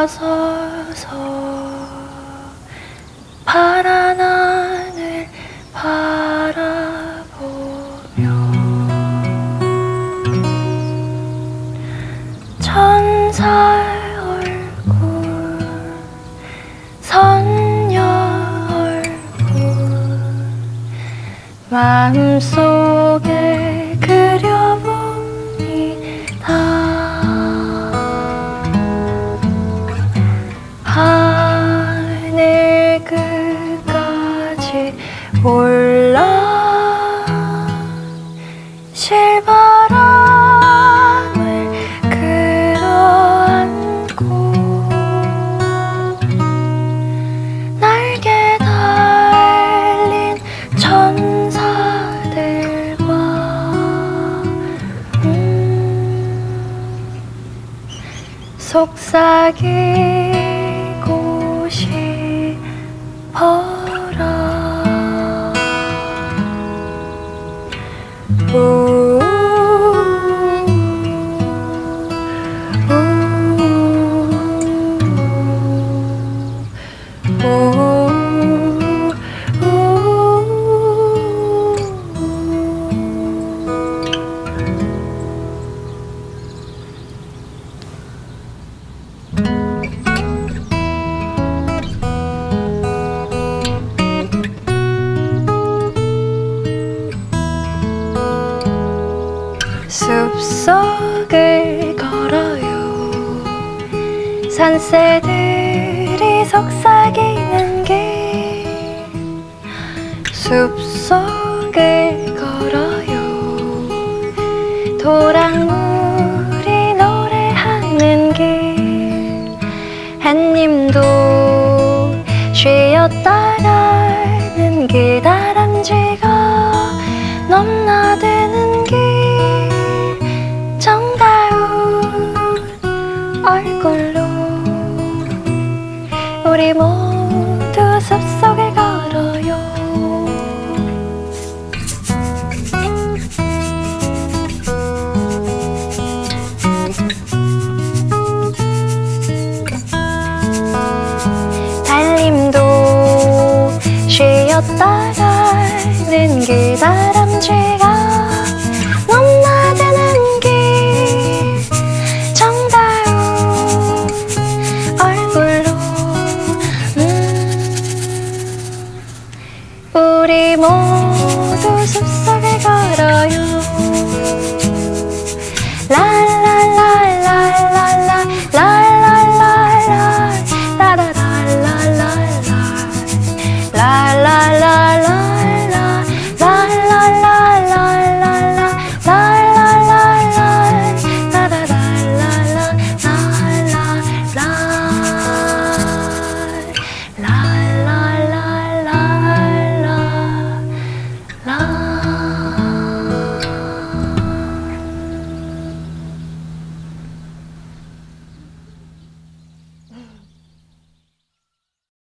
돌아서서 파란 하늘 바라보며 천사 얼굴 선녀 얼굴 마음속에 올라 실바람을 끌어안고 날개 달린 천사들과 음, 속삭이고 싶어 숲속을 걸어요. 산새들이 속삭이는 길 숲속을 걸어요. 도랑물이 노래하는 길 햇님도 쉬었다 가는 길 다람쥐가 쉬었다 가는 길 다람쥐가 넘나드는 길. 정다운 얼굴로 음, 우리 모두 숲속을 걸어요. 라라라라라라